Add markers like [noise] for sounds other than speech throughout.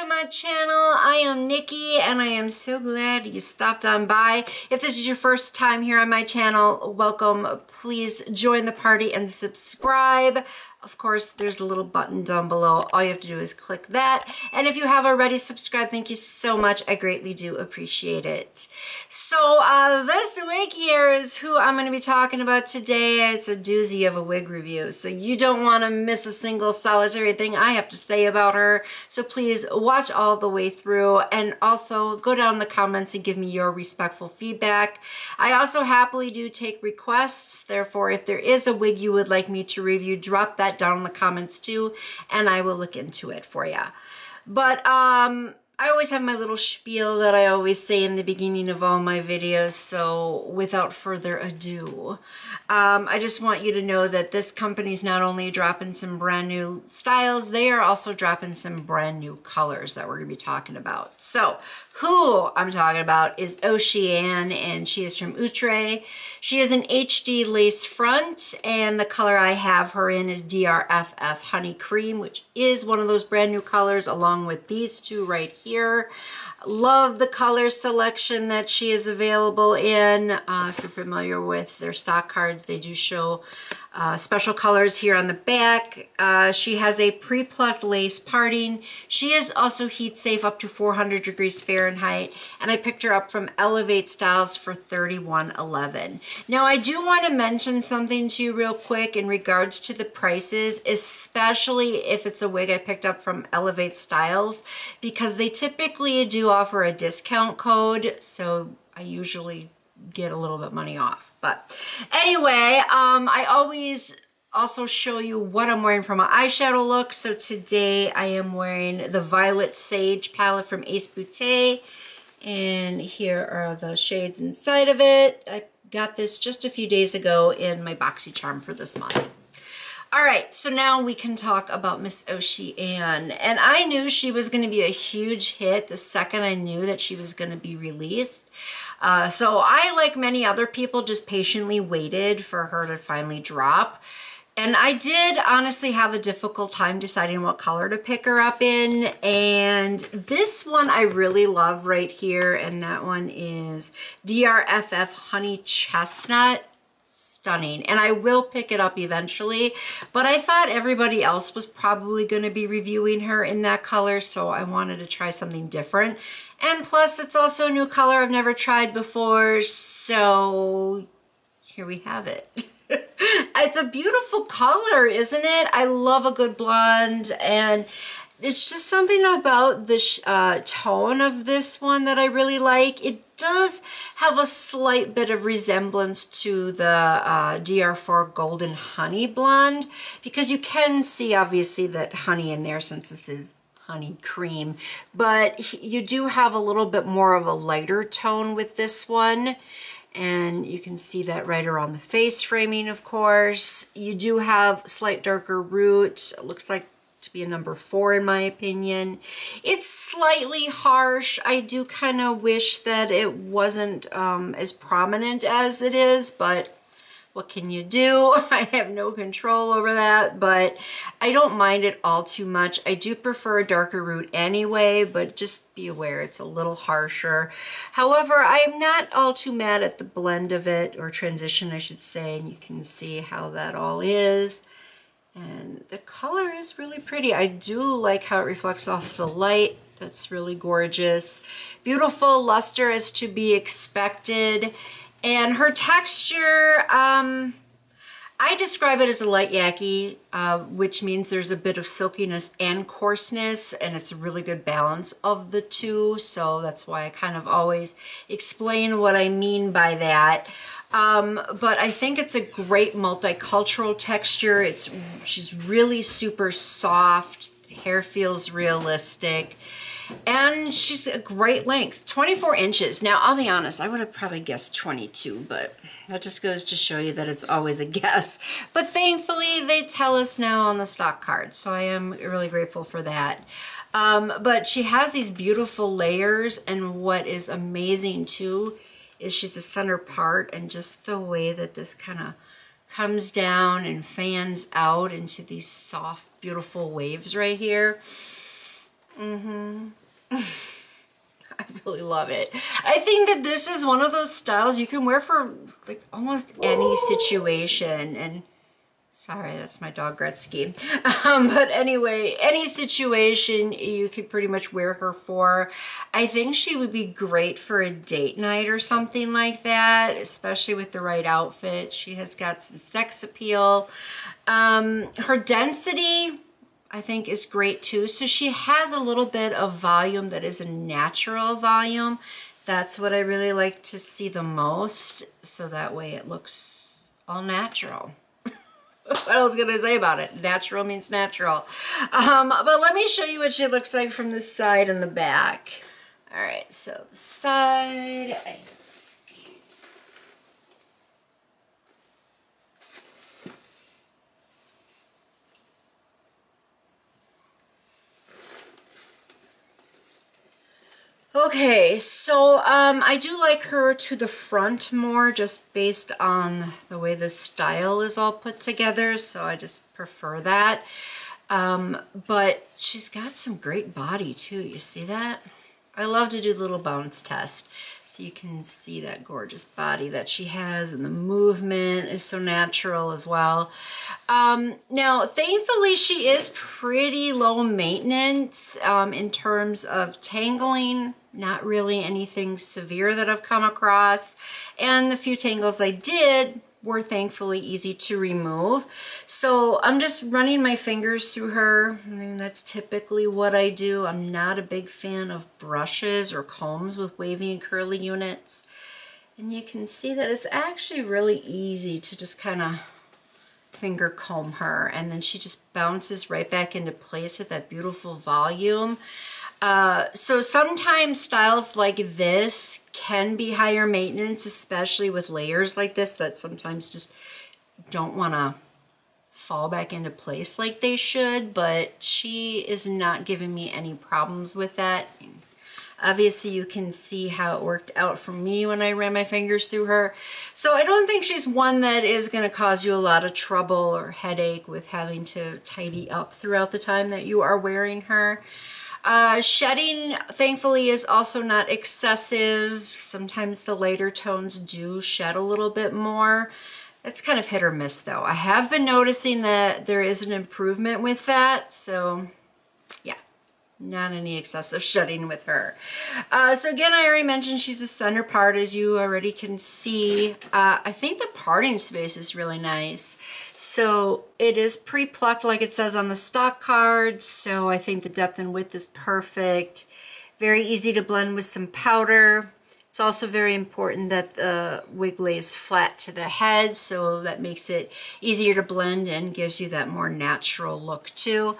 to my channel. I am Nikki and I am so glad you stopped on by. If this is your first time here on my channel, welcome. Please join the party and subscribe. Of course, there's a little button down below. All you have to do is click that. And if you have already subscribed, thank you so much. I greatly do appreciate it. So uh, this wig here is who I'm going to be talking about today. It's a doozy of a wig review. So you don't want to miss a single solitary thing I have to say about her. So please watch all the way through and also go down in the comments and give me your respectful feedback. I also happily do take requests. Therefore, if there is a wig you would like me to review, drop that that down in the comments too, and I will look into it for you. But um, I always have my little spiel that I always say in the beginning of all my videos, so without further ado, um, I just want you to know that this company is not only dropping some brand new styles, they are also dropping some brand new colors that we're going to be talking about. So, who I'm talking about is Oceane, and she is from Outre. She is an HD lace front, and the color I have her in is DRFF Honey Cream, which is one of those brand new colors, along with these two right here here. Love the color selection that she is available in. Uh, if you're familiar with their stock cards, they do show uh, special colors here on the back. Uh, she has a pre-plucked lace parting. She is also heat safe up to 400 degrees Fahrenheit. And I picked her up from Elevate Styles for 31.11. Now I do want to mention something to you real quick in regards to the prices, especially if it's a wig I picked up from Elevate Styles, because they typically do offer a discount code. So I usually get a little bit money off. But anyway, um, I always also show you what I'm wearing for my eyeshadow look. So today I am wearing the Violet Sage palette from Ace Beauté. And here are the shades inside of it. I got this just a few days ago in my BoxyCharm for this month. All right, so now we can talk about Miss Oceane. And I knew she was going to be a huge hit the second I knew that she was going to be released. Uh, so I, like many other people, just patiently waited for her to finally drop. And I did honestly have a difficult time deciding what color to pick her up in. And this one I really love right here. And that one is DRFF Honey Chestnut stunning and I will pick it up eventually but I thought everybody else was probably going to be reviewing her in that color so I wanted to try something different. And plus it's also a new color I've never tried before so here we have it. [laughs] It's a beautiful color isn't it? I love a good blonde and it's just something about the uh, tone of this one that I really like. It does have a slight bit of resemblance to the uh, DR4 Golden Honey Blonde because you can see obviously that honey in there since this is honey cream, but you do have a little bit more of a lighter tone with this one and you can see that right around the face framing of course. You do have slight darker roots. It looks like be a number four in my opinion. It's slightly harsh. I do kind of wish that it wasn't um, as prominent as it is, but what can you do? [laughs] I have no control over that, but I don't mind it all too much. I do prefer a darker root anyway, but just be aware it's a little harsher. However, I'm not all too mad at the blend of it, or transition I should say, and you can see how that all is. And the color is really pretty. I do like how it reflects off the light. That's really gorgeous. Beautiful luster as to be expected. And her texture, um, I describe it as a light yaki, uh, which means there's a bit of silkiness and coarseness, and it's a really good balance of the two. So that's why I kind of always explain what I mean by that. Um, but I think it's a great multicultural texture. It's She's really super soft. Hair feels realistic. And she's a great length, 24 inches. Now, I'll be honest, I would have probably guessed 22, but that just goes to show you that it's always a [laughs] guess. But thankfully, they tell us now on the stock card, so I am really grateful for that. Um, but she has these beautiful layers, and what is amazing, too, is she's a center part and just the way that this kind of comes down and fans out into these soft, beautiful waves right here. Mm-hmm. [laughs] I really love it. I think that this is one of those styles you can wear for like almost any situation. And sorry, that's my dog Gretzky. [laughs] Um, but anyway, any situation you could pretty much wear her for. I think she would be great for a date night or something like that, especially with the right outfit. She has got some sex appeal. Um, her density, I think is great too. So she has a little bit of volume that is a natural volume. That's what I really like to see the most. So that way it looks all natural. [laughs] what else can I say about it? Natural means natural. Um, but let me show you what she looks like from the side and the back. All right, so the side, I Okay, so um, I do like her to the front more just based on the way the style is all put together, so I just prefer that. Um, but she's got some great body too, you see that? I love to do the little bounce test so you can see that gorgeous body that she has and the movement is so natural as well. Um, now, thankfully, she is pretty low maintenance um, in terms of tangling not really anything severe that I've come across. And the few tangles I did were thankfully easy to remove. So I'm just running my fingers through her. I mean, that's typically what I do. I'm not a big fan of brushes or combs with wavy and curly units. And you can see that it's actually really easy to just kind of finger comb her and then she just bounces right back into place with that beautiful volume. Uh, so sometimes styles like this can be higher maintenance, especially with layers like this that sometimes just don't want to fall back into place like they should, but she is not giving me any problems with that. Obviously, you can see how it worked out for me when I ran my fingers through her. So I don't think she's one that is going to cause you a lot of trouble or headache with having to tidy up throughout the time that you are wearing her. Uh, shedding, thankfully, is also not excessive. Sometimes the lighter tones do shed a little bit more. It's kind of hit or miss, though. I have been noticing that there is an improvement with that, so not any excessive shedding with her. Uh, so again, I already mentioned she's a center part, as you already can see. Uh, I think the parting space is really nice. So it is pre-plucked like it says on the stock card. So I think the depth and width is perfect. Very easy to blend with some powder. It's also very important that the wig lays flat to the head, so that makes it easier to blend and gives you that more natural look too.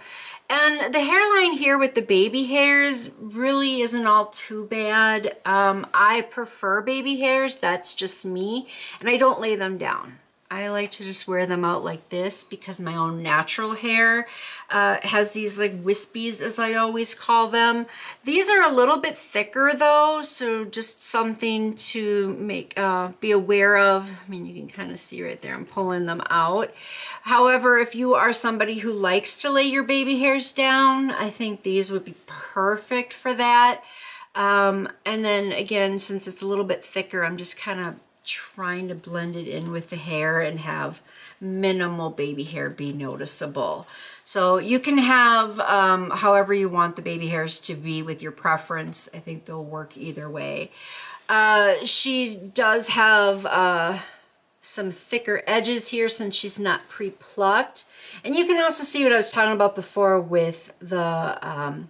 And the hairline here with the baby hairs really isn't all too bad. Um, I prefer baby hairs, that's just me, and I don't lay them down. I like to just wear them out like this because my own natural hair uh, has these like wispies as I always call them. These are a little bit thicker though, so just something to make uh, be aware of. I mean, you can kind of see right there, I'm pulling them out. However, if you are somebody who likes to lay your baby hairs down, I think these would be perfect for that. Um, and then again, since it's a little bit thicker, I'm just kind of trying to blend it in with the hair and have minimal baby hair be noticeable. So you can have um, however you want the baby hairs to be with your preference. I think they'll work either way. Uh, she does have uh, some thicker edges here since she's not pre-plucked. And you can also see what I was talking about before with the um,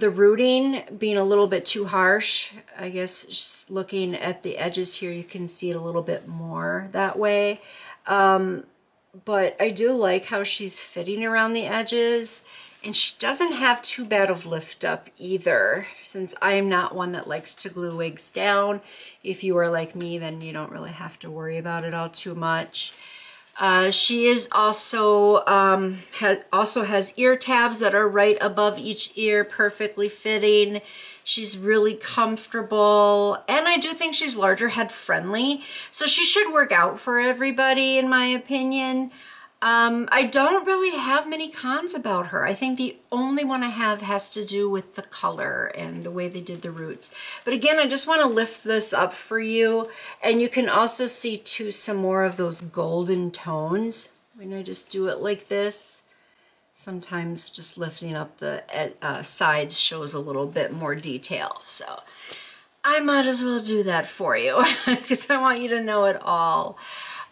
the rooting being a little bit too harsh. I guess just looking at the edges here, you can see it a little bit more that way. Um, but I do like how she's fitting around the edges. And she doesn't have too bad of lift up either, since I am not one that likes to glue wigs down. If you are like me, then you don't really have to worry about it all too much. Uh, she is also, um, has, also has ear tabs that are right above each ear, perfectly fitting. She's really comfortable. And I do think she's larger head friendly. So she should work out for everybody, in my opinion. Um, I don't really have many cons about her. I think the only one I have has to do with the color and the way they did the roots. But again, I just want to lift this up for you. And you can also see too some more of those golden tones when I just do it like this. Sometimes just lifting up the uh, sides shows a little bit more detail. So I might as well do that for you [laughs] because I want you to know it all.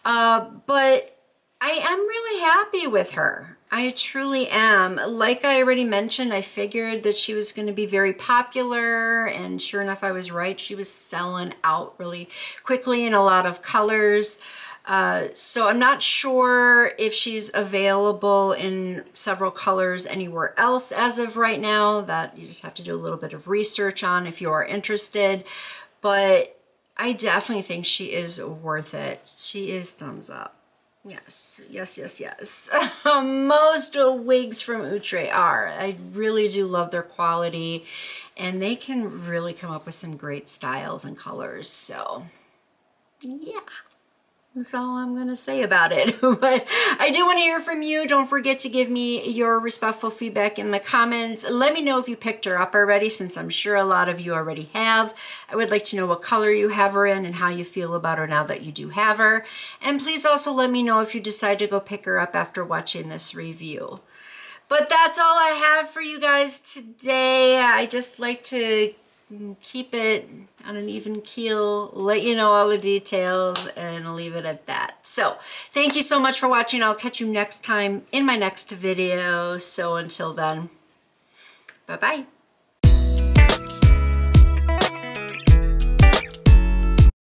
Uh, but I am really happy with her. I truly am. Like I already mentioned, I figured that she was going to be very popular and sure enough, I was right. She was selling out really quickly in a lot of colors. Uh, so I'm not sure if she's available in several colors anywhere else as of right now. That you just have to do a little bit of research on if you are interested. But I definitely think she is worth it. She is thumbs up. Yes, yes, yes, yes. [laughs] Most wigs from Outre are. I really do love their quality and they can really come up with some great styles and colors. So yeah. That's all I'm going to say about it. [laughs] but I do want to hear from you. Don't forget to give me your respectful feedback in the comments. Let me know if you picked her up already, since I'm sure a lot of you already have. I would like to know what color you have her in and how you feel about her now that you do have her. And please also let me know if you decide to go pick her up after watching this review. But that's all I have for you guys today. I just like to keep it on an even keel, let you know all the details, and leave it at that. So thank you so much for watching. I'll catch you next time in my next video. So until then, bye-bye.